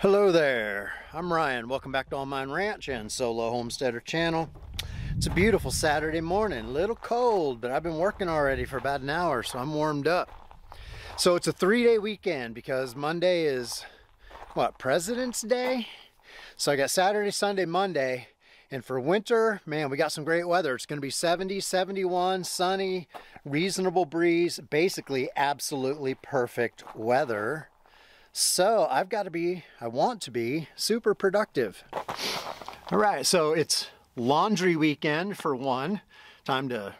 Hello there, I'm Ryan. Welcome back to All Mine Ranch and Solo Homesteader channel. It's a beautiful Saturday morning, a little cold, but I've been working already for about an hour, so I'm warmed up. So it's a three-day weekend because Monday is, what, President's Day? So I got Saturday, Sunday, Monday, and for winter, man, we got some great weather. It's going to be 70, 71, sunny, reasonable breeze, basically absolutely perfect weather. So I've got to be, I want to be super productive. All right, so it's laundry weekend for one. Time to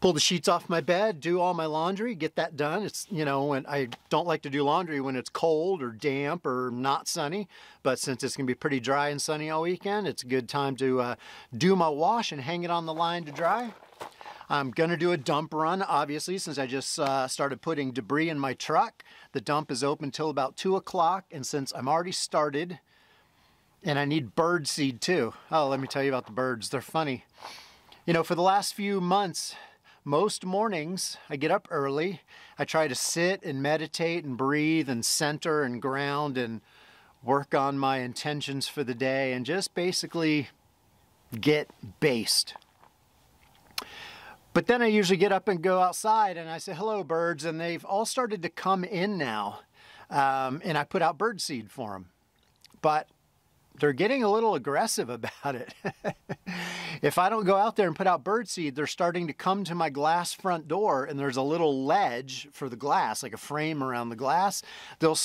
pull the sheets off my bed, do all my laundry, get that done. It's, you know, when I don't like to do laundry when it's cold or damp or not sunny, but since it's going to be pretty dry and sunny all weekend, it's a good time to uh, do my wash and hang it on the line to dry. I'm gonna do a dump run, obviously, since I just uh, started putting debris in my truck. The dump is open till about two o'clock, and since I'm already started, and I need bird seed too. Oh, let me tell you about the birds. They're funny. You know, for the last few months, most mornings I get up early. I try to sit and meditate and breathe and center and ground and work on my intentions for the day and just basically get based. But then I usually get up and go outside and I say, hello, birds. And they've all started to come in now. Um, and I put out bird seed for them. But they're getting a little aggressive about it. if I don't go out there and put out bird seed, they're starting to come to my glass front door and there's a little ledge for the glass, like a frame around the glass. They'll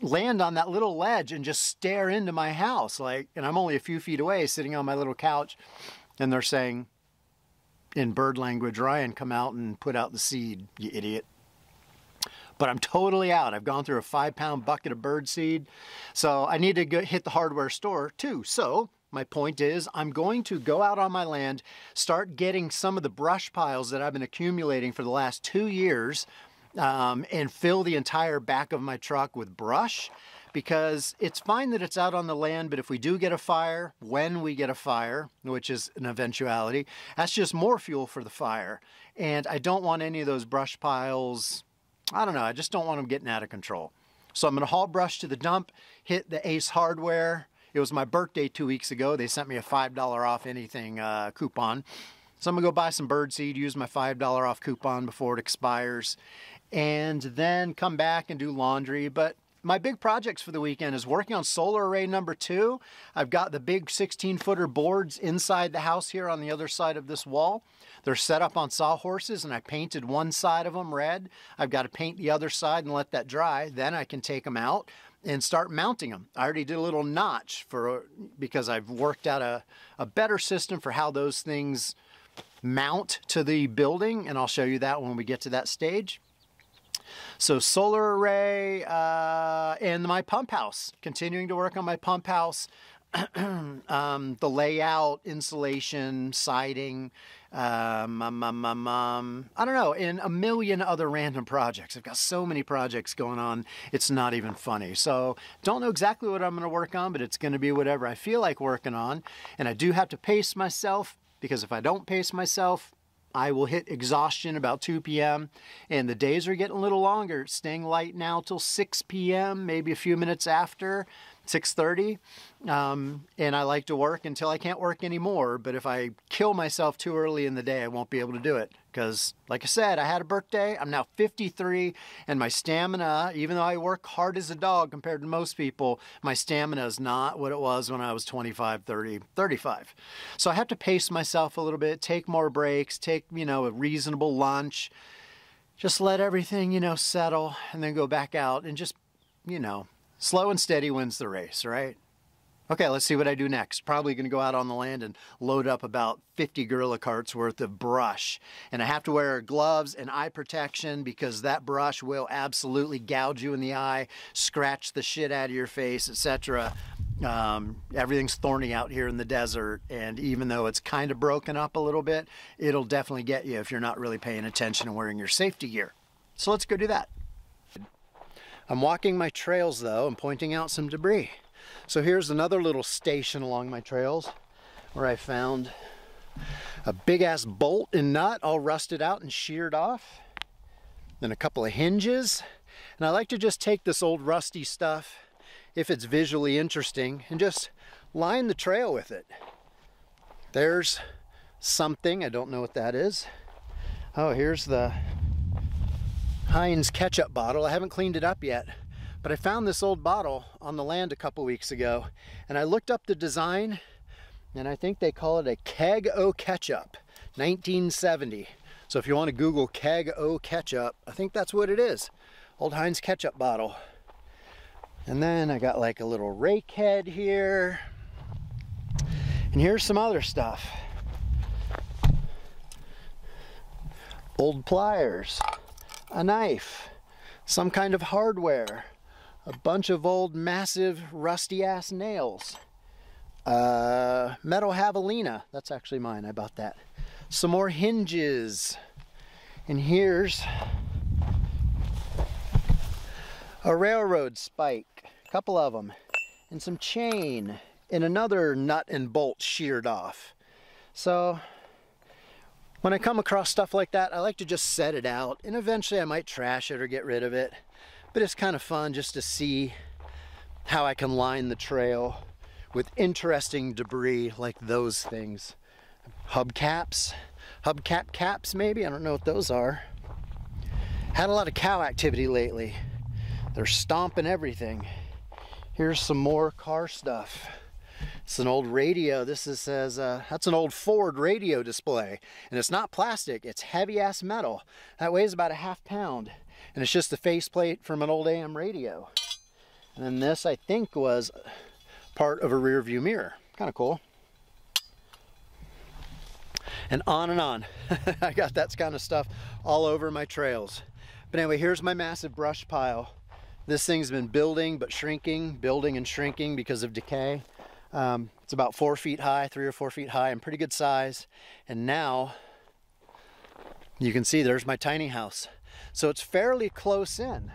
land on that little ledge and just stare into my house like and I'm only a few feet away sitting on my little couch and they're saying in bird language, Ryan, come out and put out the seed, you idiot. But I'm totally out. I've gone through a five pound bucket of bird seed. So I need to go hit the hardware store too. So my point is I'm going to go out on my land, start getting some of the brush piles that I've been accumulating for the last two years um, and fill the entire back of my truck with brush because it's fine that it's out on the land, but if we do get a fire, when we get a fire, which is an eventuality, that's just more fuel for the fire. And I don't want any of those brush piles, I don't know, I just don't want them getting out of control. So I'm gonna haul brush to the dump, hit the Ace Hardware. It was my birthday two weeks ago. They sent me a $5 off anything uh, coupon. So I'm gonna go buy some bird seed, use my $5 off coupon before it expires, and then come back and do laundry. But my big projects for the weekend is working on solar array number two. I've got the big 16 footer boards inside the house here on the other side of this wall. They're set up on sawhorses and I painted one side of them red. I've got to paint the other side and let that dry. Then I can take them out and start mounting them. I already did a little notch for because I've worked out a, a better system for how those things mount to the building and I'll show you that when we get to that stage. So solar array uh, and my pump house, continuing to work on my pump house. um, the layout, insulation, siding, um, um, I don't know, and a million other random projects. I've got so many projects going on, it's not even funny. So don't know exactly what I'm going to work on, but it's going to be whatever I feel like working on. And I do have to pace myself because if I don't pace myself, I will hit exhaustion about 2 p.m. and the days are getting a little longer, staying light now till 6 p.m., maybe a few minutes after 6:30. Um, and I like to work until I can't work anymore. But if I kill myself too early in the day, I won't be able to do it. Because, like I said, I had a birthday. I'm now 53, and my stamina, even though I work hard as a dog compared to most people, my stamina is not what it was when I was 25, 30, 35. So I have to pace myself a little bit, take more breaks, take, you know, a reasonable lunch, just let everything, you know, settle, and then go back out and just, you know, slow and steady wins the race, right? Okay, let's see what I do next. Probably going to go out on the land and load up about 50 Gorilla Carts worth of brush. And I have to wear gloves and eye protection because that brush will absolutely gouge you in the eye, scratch the shit out of your face, etc. Um, everything's thorny out here in the desert, and even though it's kind of broken up a little bit, it'll definitely get you if you're not really paying attention and wearing your safety gear. So let's go do that. I'm walking my trails though and pointing out some debris. So here's another little station along my trails where I found a big ass bolt and nut all rusted out and sheared off. Then a couple of hinges. And I like to just take this old rusty stuff if it's visually interesting and just line the trail with it. There's something, I don't know what that is. Oh, here's the Heinz ketchup bottle. I haven't cleaned it up yet, but I found this old bottle on the land a couple weeks ago and I looked up the design and I think they call it a keg o ketchup 1970. So if you want to Google keg o ketchup, I think that's what it is. Old Heinz ketchup bottle. And then I got like a little rake head here. And here's some other stuff. Old pliers, a knife, some kind of hardware, a bunch of old massive rusty ass nails, uh, metal javelina, that's actually mine, I bought that. Some more hinges, and here's a railroad spike, a couple of them, and some chain, and another nut and bolt sheared off. So when I come across stuff like that, I like to just set it out, and eventually I might trash it or get rid of it. But it's kind of fun just to see how I can line the trail with interesting debris like those things. Hubcaps, hubcap caps maybe, I don't know what those are. Had a lot of cow activity lately. They're stomping everything. Here's some more car stuff. It's an old radio. This is says uh, that's an old Ford radio display, and it's not plastic. It's heavy ass metal. That weighs about a half pound, and it's just the faceplate from an old AM radio. And then this, I think, was part of a rear view mirror. Kind of cool. And on and on. I got that kind of stuff all over my trails. But anyway, here's my massive brush pile. This thing's been building but shrinking, building and shrinking because of decay. Um, it's about four feet high, three or four feet high, and pretty good size. And now you can see there's my tiny house. So it's fairly close in.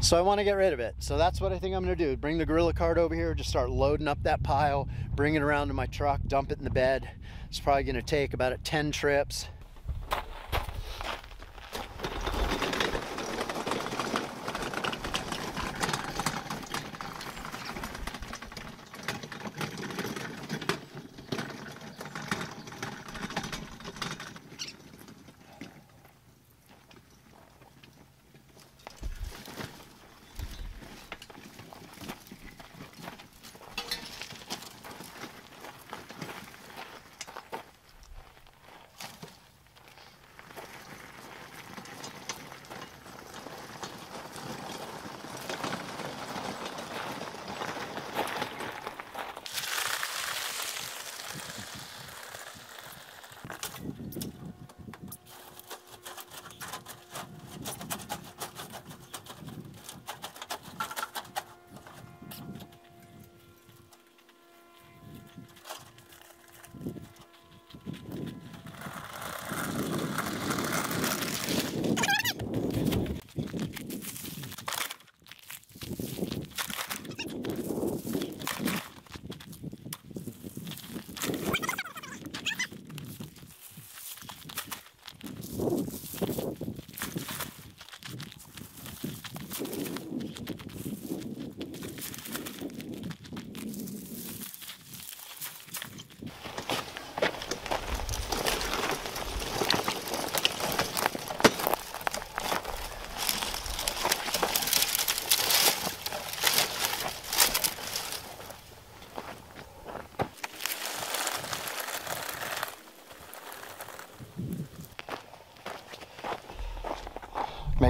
So I want to get rid of it. So that's what I think I'm going to do. Bring the gorilla cart over here, just start loading up that pile, bring it around to my truck, dump it in the bed. It's probably going to take about 10 trips.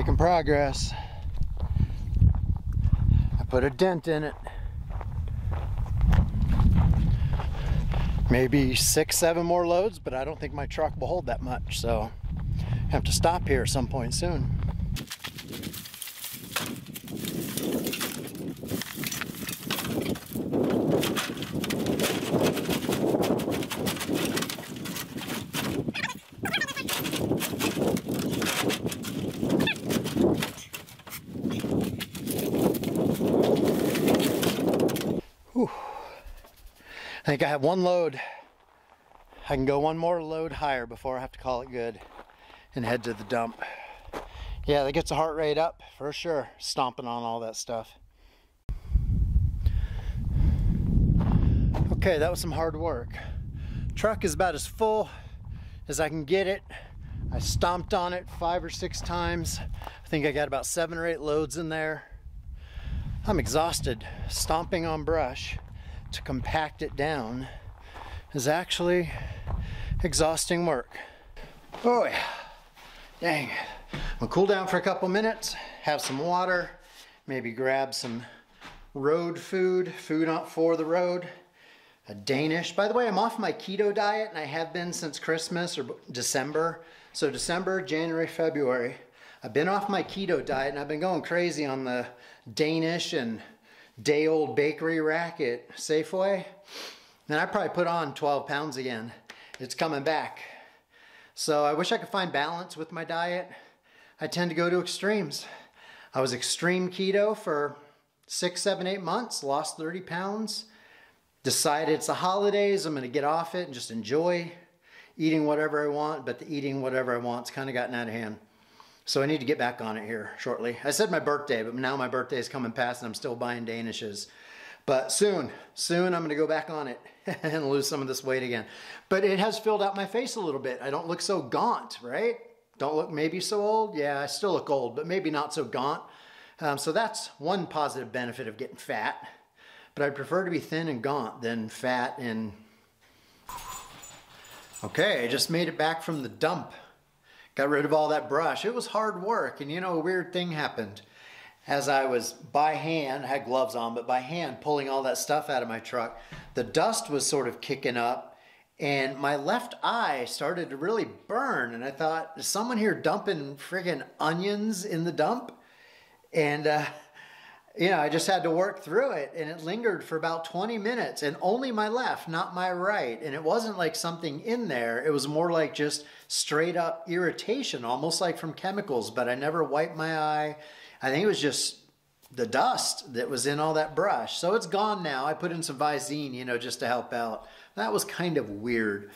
Making progress. I put a dent in it. Maybe six, seven more loads, but I don't think my truck will hold that much, so have to stop here at some point soon. Think I have one load. I can go one more load higher before I have to call it good and head to the dump. Yeah, that gets the heart rate up for sure, stomping on all that stuff. Okay, that was some hard work. Truck is about as full as I can get it. I stomped on it five or six times. I think I got about seven or eight loads in there. I'm exhausted. Stomping on brush to compact it down is actually exhausting work. Boy, dang. I'm gonna cool down for a couple minutes, have some water, maybe grab some road food, food for the road, a Danish. By the way, I'm off my keto diet and I have been since Christmas or December. So December, January, February. I've been off my keto diet and I've been going crazy on the Danish and day old bakery rack at Safeway. And I probably put on 12 pounds again. It's coming back. So I wish I could find balance with my diet. I tend to go to extremes. I was extreme keto for six, seven, eight months, lost 30 pounds. Decided it's the holidays, I'm gonna get off it and just enjoy eating whatever I want, but the eating whatever I want's kind of gotten out of hand. So I need to get back on it here shortly. I said my birthday, but now my birthday is coming past and I'm still buying Danishes. But soon, soon I'm gonna go back on it and lose some of this weight again. But it has filled out my face a little bit. I don't look so gaunt, right? Don't look maybe so old. Yeah, I still look old, but maybe not so gaunt. Um, so that's one positive benefit of getting fat. But I'd prefer to be thin and gaunt than fat and... Okay, I just made it back from the dump. Got rid of all that brush. It was hard work, and you know, a weird thing happened. As I was by hand, I had gloves on, but by hand pulling all that stuff out of my truck, the dust was sort of kicking up, and my left eye started to really burn. And I thought, is someone here dumping friggin' onions in the dump? And uh, you know, I just had to work through it and it lingered for about 20 minutes and only my left, not my right. And it wasn't like something in there. It was more like just straight up irritation, almost like from chemicals, but I never wiped my eye. I think it was just the dust that was in all that brush. So it's gone now. I put in some Visine, you know, just to help out. That was kind of weird.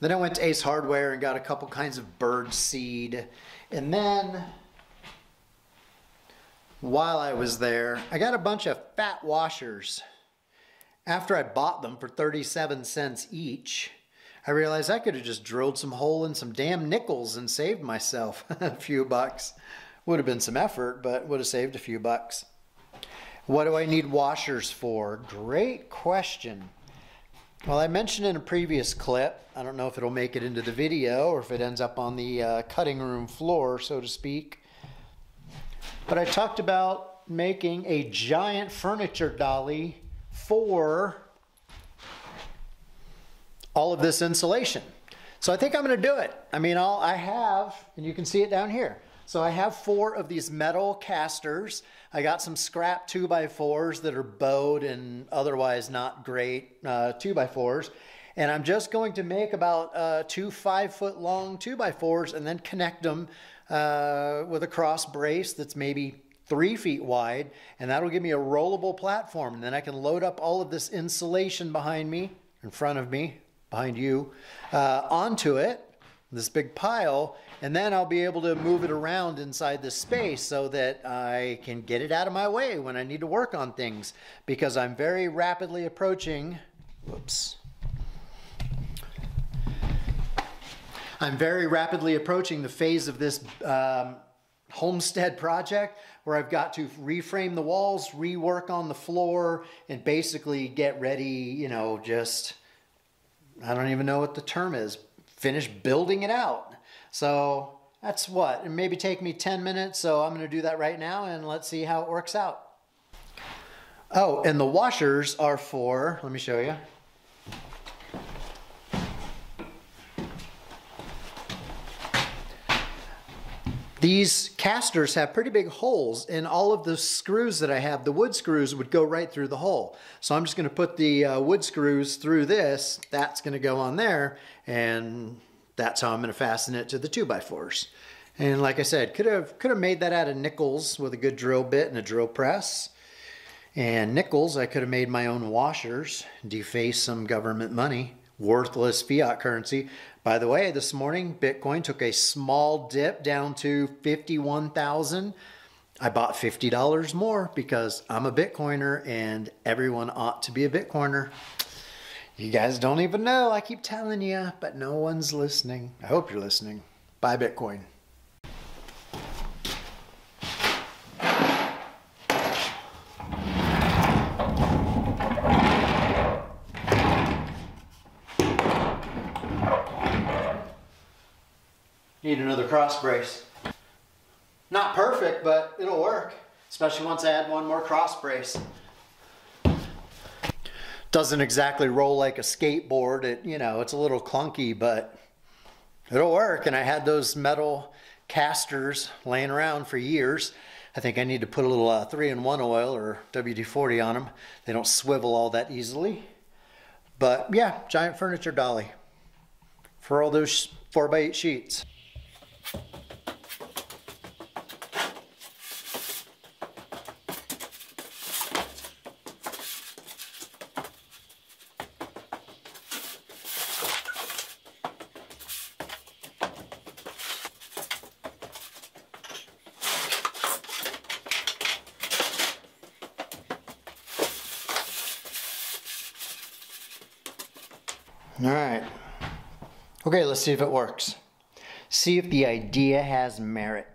Then I went to Ace Hardware and got a couple kinds of bird seed. And then while I was there, I got a bunch of fat washers. After I bought them for 37 cents each, I realized I could have just drilled some hole in some damn nickels and saved myself a few bucks. Would have been some effort, but would have saved a few bucks. What do I need washers for? Great question. Well, I mentioned in a previous clip, I don't know if it'll make it into the video or if it ends up on the uh, cutting room floor, so to speak. But I talked about making a giant furniture dolly for all of this insulation. So I think I'm going to do it. I mean, I'll, I have, and you can see it down here. So I have four of these metal casters. I got some scrap two by fours that are bowed and otherwise not great uh, two by fours. And I'm just going to make about uh, two five foot long two by fours and then connect them uh, with a cross brace that's maybe three feet wide, and that'll give me a rollable platform. And then I can load up all of this insulation behind me, in front of me, behind you, uh, onto it, this big pile, and then I'll be able to move it around inside the space so that I can get it out of my way when I need to work on things because I'm very rapidly approaching, whoops, I'm very rapidly approaching the phase of this um, homestead project where I've got to reframe the walls, rework on the floor, and basically get ready, you know, just, I don't even know what the term is, finish building it out. So that's what, it maybe take me 10 minutes, so I'm gonna do that right now and let's see how it works out. Oh, and the washers are for, let me show you. These casters have pretty big holes and all of the screws that I have, the wood screws would go right through the hole. So I'm just gonna put the uh, wood screws through this, that's gonna go on there, and that's how I'm gonna fasten it to the 2x4s. And like I said, could have could have made that out of nickels with a good drill bit and a drill press. And nickels, I could have made my own washers, deface some government money worthless fiat currency. By the way, this morning Bitcoin took a small dip down to 51,000. I bought $50 more because I'm a Bitcoiner and everyone ought to be a Bitcoiner. You guys don't even know. I keep telling you, but no one's listening. I hope you're listening. Buy Bitcoin. Need another cross brace. Not perfect, but it'll work, especially once I add one more cross brace. Doesn't exactly roll like a skateboard. It, you know, it's a little clunky, but it'll work. And I had those metal casters laying around for years. I think I need to put a little uh, 3-in-1 oil or WD-40 on them. They don't swivel all that easily. But yeah, giant furniture dolly for all those 4x8 sheets. All right. Okay, let's see if it works. See if the idea has merit.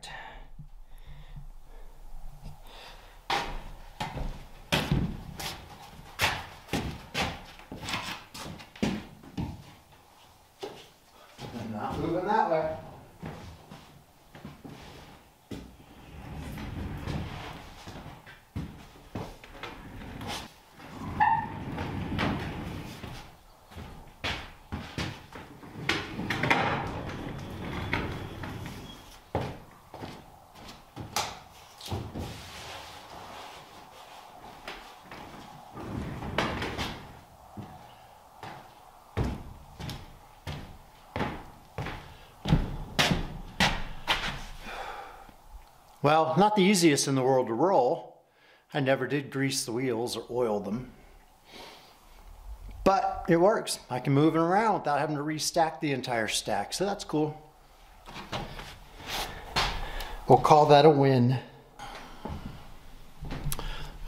Well, not the easiest in the world to roll. I never did grease the wheels or oil them. But it works. I can move it around without having to restack the entire stack, so that's cool. We'll call that a win.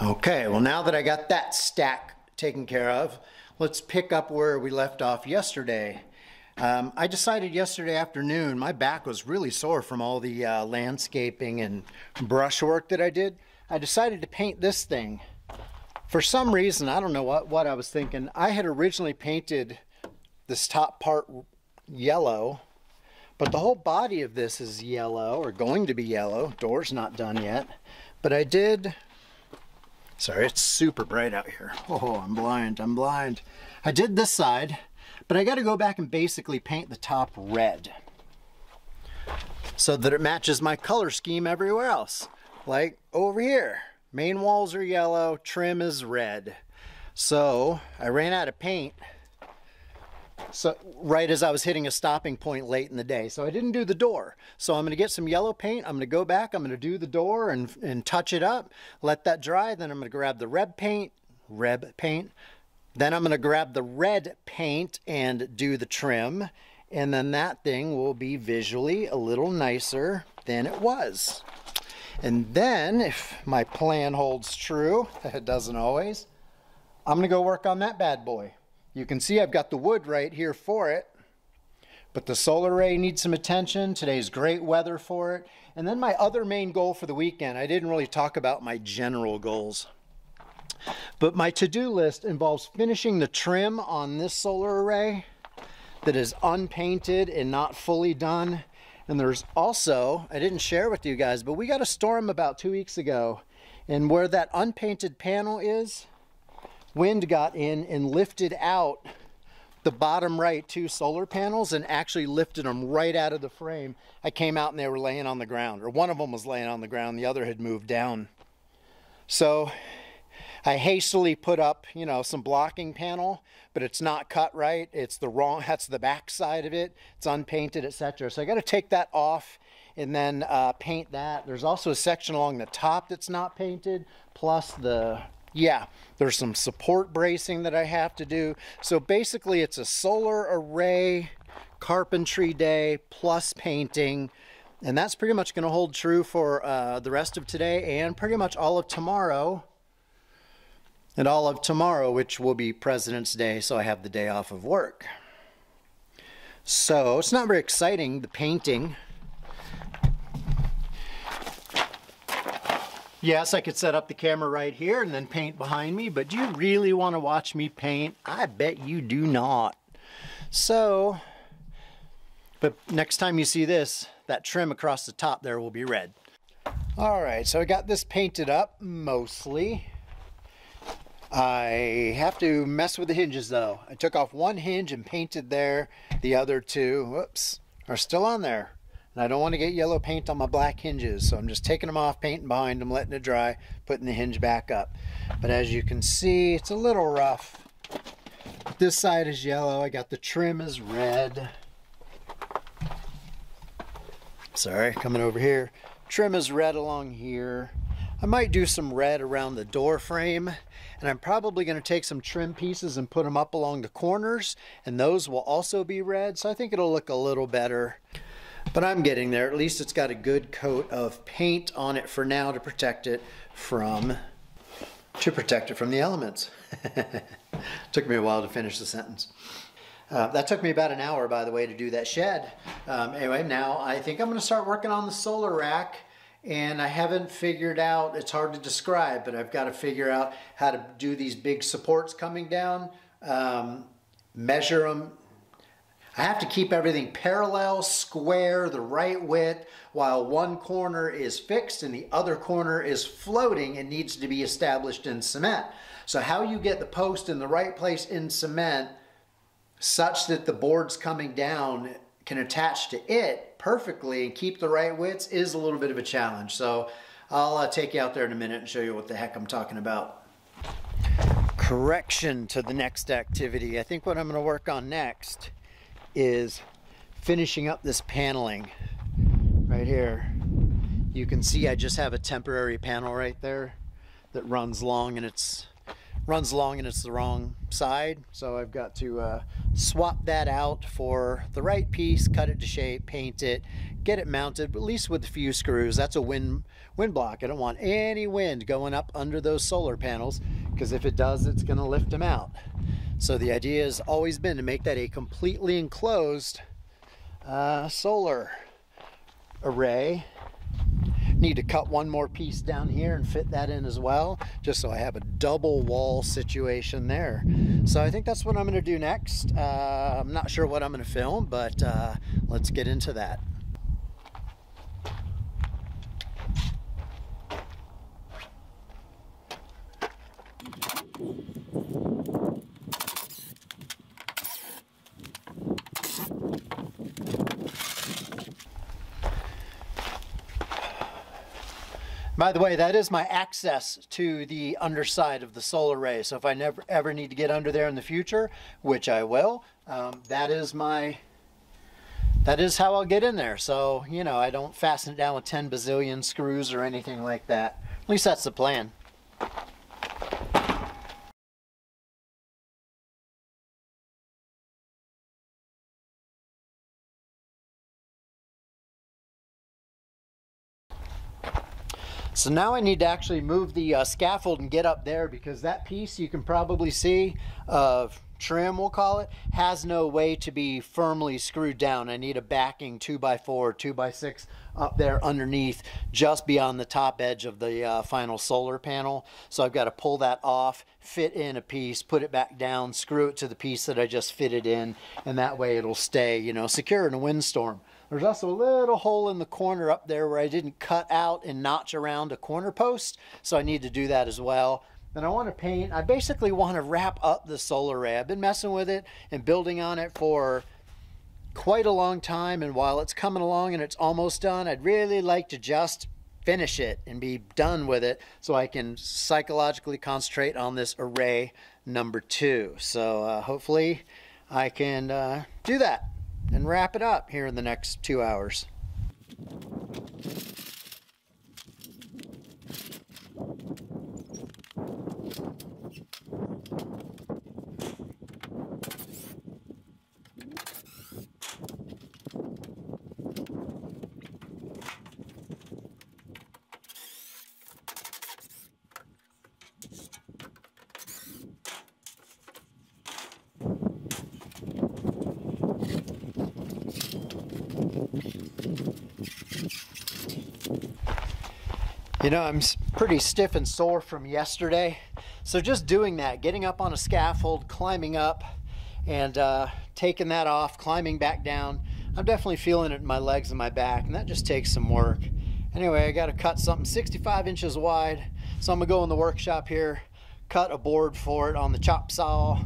Okay, well now that I got that stack taken care of, let's pick up where we left off yesterday. Um, I decided yesterday afternoon my back was really sore from all the uh, landscaping and brushwork that I did. I decided to paint this thing. For some reason, I don't know what, what I was thinking, I had originally painted this top part yellow, but the whole body of this is yellow or going to be yellow. Door's not done yet, but I did Sorry, it's super bright out here. Oh, I'm blind, I'm blind. I did this side, but I gotta go back and basically paint the top red so that it matches my color scheme everywhere else. Like over here, main walls are yellow, trim is red. So I ran out of paint so right as I was hitting a stopping point late in the day. So I didn't do the door. So I'm going to get some yellow paint. I'm going to go back. I'm going to do the door and, and touch it up. Let that dry. Then I'm to grab the red paint, red paint, then I'm going to grab the red paint and do the trim. And then that thing will be visually a little nicer than it was. And then, if my plan holds true, it doesn't always, I'm going to go work on that bad boy. You can see I've got the wood right here for it, but the solar array needs some attention. Today's great weather for it. And then my other main goal for the weekend, I didn't really talk about my general goals. But my to-do list involves finishing the trim on this solar array that is unpainted and not fully done. And there's also, I didn't share with you guys, but we got a storm about two weeks ago. And where that unpainted panel is, wind got in and lifted out the bottom right two solar panels and actually lifted them right out of the frame. I came out and they were laying on the ground, or one of them was laying on the ground, the other had moved down. So I hastily put up, you know, some blocking panel, but it's not cut right. It's the wrong, that's the back side of it. It's unpainted, etc. So I got to take that off and then uh, paint that. There's also a section along the top that's not painted, plus the yeah, there's some support bracing that I have to do. So basically it's a solar array carpentry day plus painting. And that's pretty much going to hold true for uh, the rest of today and pretty much all of tomorrow. And all of tomorrow, which will be President's Day, so I have the day off of work. So it's not very exciting, the painting. Yes, I could set up the camera right here and then paint behind me, but do you really want to watch me paint? I bet you do not. So, but next time you see this, that trim across the top there will be red. All right, so I got this painted up mostly. I have to mess with the hinges though. I took off one hinge and painted there. The other two, whoops, are still on there. And I don't want to get yellow paint on my black hinges, so I'm just taking them off, painting behind them, letting it dry, putting the hinge back up. But as you can see, it's a little rough. This side is yellow. I got the trim is red. Sorry, coming over here. Trim is red along here. I might do some red around the door frame and I'm probably going to take some trim pieces and put them up along the corners and those will also be red so I think it'll look a little better but I'm getting there. At least it's got a good coat of paint on it for now to protect it from to protect it from the elements. took me a while to finish the sentence. Uh, that took me about an hour, by the way, to do that shed. Um, anyway, now I think I'm going to start working on the solar rack. And I haven't figured out, it's hard to describe, but I've got to figure out how to do these big supports coming down, um, measure them, I have to keep everything parallel, square, the right width, while one corner is fixed and the other corner is floating and needs to be established in cement. So how you get the post in the right place in cement such that the boards coming down can attach to it perfectly and keep the right widths is a little bit of a challenge. So I'll uh, take you out there in a minute and show you what the heck I'm talking about. Correction to the next activity. I think what I'm going to work on next is finishing up this paneling right here. You can see I just have a temporary panel right there that runs long and it's runs long and it's the wrong side. So I've got to uh, swap that out for the right piece, cut it to shape, paint it, get it mounted, at least with a few screws. That's a wind, wind block. I don't want any wind going up under those solar panels because if it does, it's gonna lift them out. So the idea has always been to make that a completely enclosed uh, solar array. Need to cut one more piece down here and fit that in as well, just so I have a double wall situation there. So I think that's what I'm gonna do next. Uh, I'm not sure what I'm gonna film, but uh, let's get into that. By the way, that is my access to the underside of the solar array. So if I never ever need to get under there in the future, which I will, um, that is my that is how I'll get in there. So, you know, I don't fasten it down with 10 bazillion screws or anything like that. At least that's the plan. So now I need to actually move the uh, scaffold and get up there because that piece you can probably see of trim we'll call it has no way to be firmly screwed down. I need a backing 2x4, 2x6 up there underneath just beyond the top edge of the uh, final solar panel. So I've got to pull that off, fit in a piece, put it back down, screw it to the piece that I just fitted in and that way it'll stay, you know, secure in a windstorm. There's also a little hole in the corner up there where I didn't cut out and notch around a corner post, so I need to do that as well. And I want to paint, I basically want to wrap up the solar array. I've been messing with it and building on it for quite a long time, and while it's coming along and it's almost done, I'd really like to just finish it and be done with it so I can psychologically concentrate on this array number two. So uh, hopefully I can uh, do that and wrap it up here in the next two hours. Know, I'm pretty stiff and sore from yesterday. So just doing that, getting up on a scaffold, climbing up, and uh, taking that off, climbing back down, I'm definitely feeling it in my legs and my back, and that just takes some work. Anyway, I got to cut something 65 inches wide. So I'm to go in the workshop here, cut a board for it on the chop saw,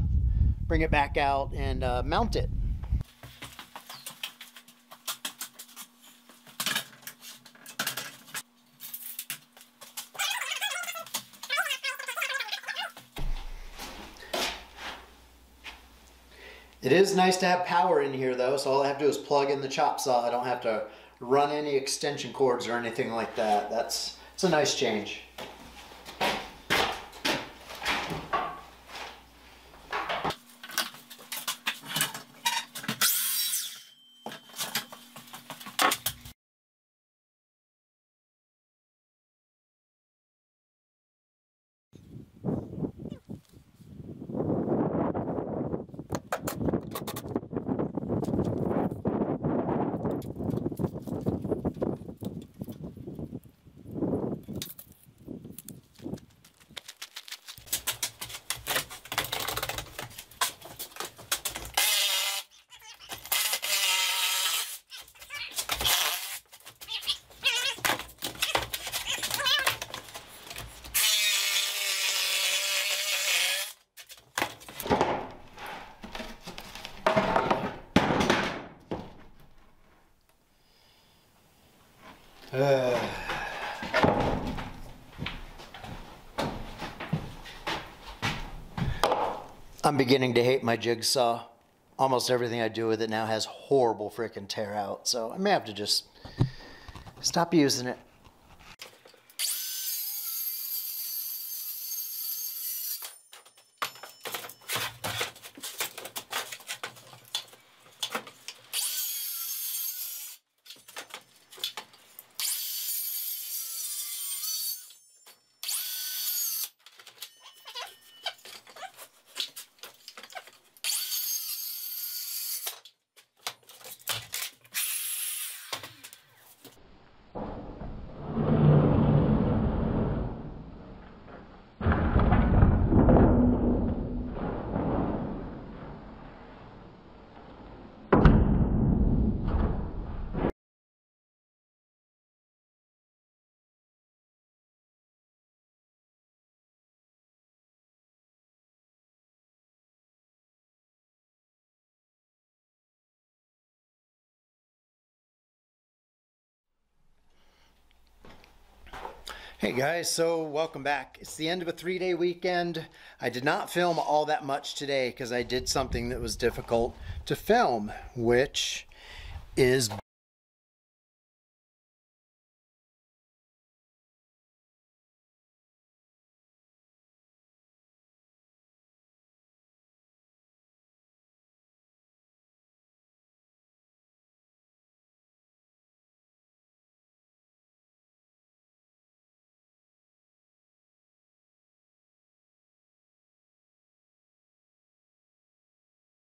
bring it back out, and uh, mount it. It is nice to have power in here though, so all I have to do is plug in the chop saw. I don't have to run any extension cords or anything like that. That's it's a nice change. I'm beginning to hate my jigsaw. Almost everything I do with it now has horrible freaking tear out, so I may have to just stop using it. Hey guys, so welcome back. It's the end of a three day weekend. I did not film all that much today because I did something that was difficult to film, which is